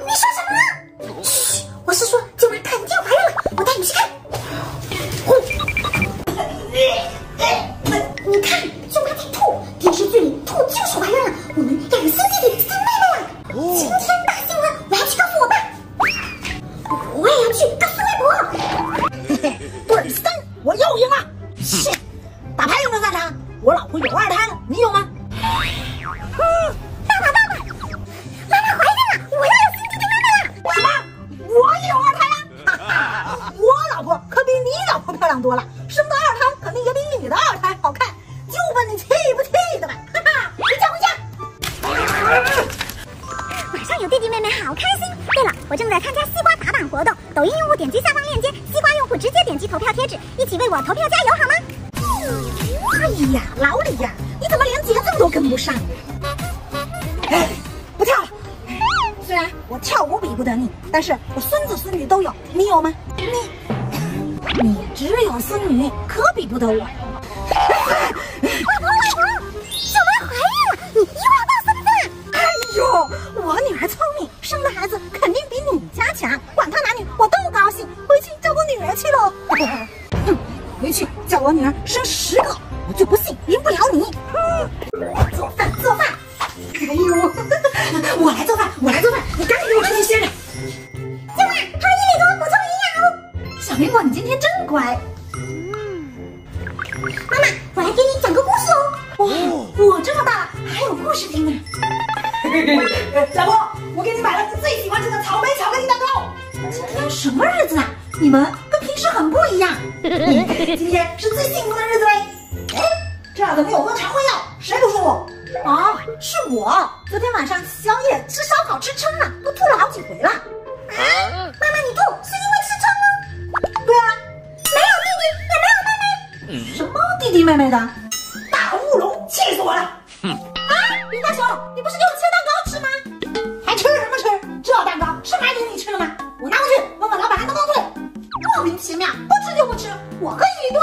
你说什么？嘘，我是说舅妈肯定怀孕了，我带你去看。你看，舅妈在吐，电视剧里吐就是怀孕了，我们要有新弟弟、新妹妹了。今天大新闻，我要去告诉我爸，我也要去告诉外婆。嘿嘿，对三，我又赢了。是，打牌有没有擅长？我老婆有二胎了，你有吗？嗯，老婆漂亮多了，生的二胎肯定也比你的二胎好看，就问你气不气的吧？哈哈，回家回家。马上有弟弟妹妹，好开心！对了，我正在参加西瓜打榜活动，抖音用户点击下方链接，西瓜用户直接点击投票贴纸，一起为我投票加油好吗？哎呀，老李呀，你怎么连节奏都跟不上？哎，不跳了。虽然我跳舞比不得你，但是我孙子孙女都有，你有吗？你，你只有孙女，可比不得我。外婆外婆，舅妈怀孕了，你一定要抱孙子。哎呦，我女儿聪明，生的孩子肯定比你家强，管他男女我都高兴。回去叫我女儿去喽。哼，回去叫我女儿生十个，我就不信赢不了你。今天真乖。妈妈，我来给你讲个故事哦。哦，我这么大了还有故事听呢。小波，我给你买了你最喜欢吃的草莓巧克力蛋糕。今天什么日子啊？你们跟平时很不一样。今天是最幸福的日子嘞。哎，这儿怎么有喝肠胃药？谁不舒服？啊，是我。昨天晚上宵夜吃烧烤吃撑了，都吐了好几弟弟妹妹的？大乌龙，气死我了！啊，李大雄，你不是给我切蛋糕吃吗？还吃什么吃？这蛋糕是买给你吃的吗？我拿过去问问老板还能不能退。莫名其妙，不吃就不吃，我可以许多。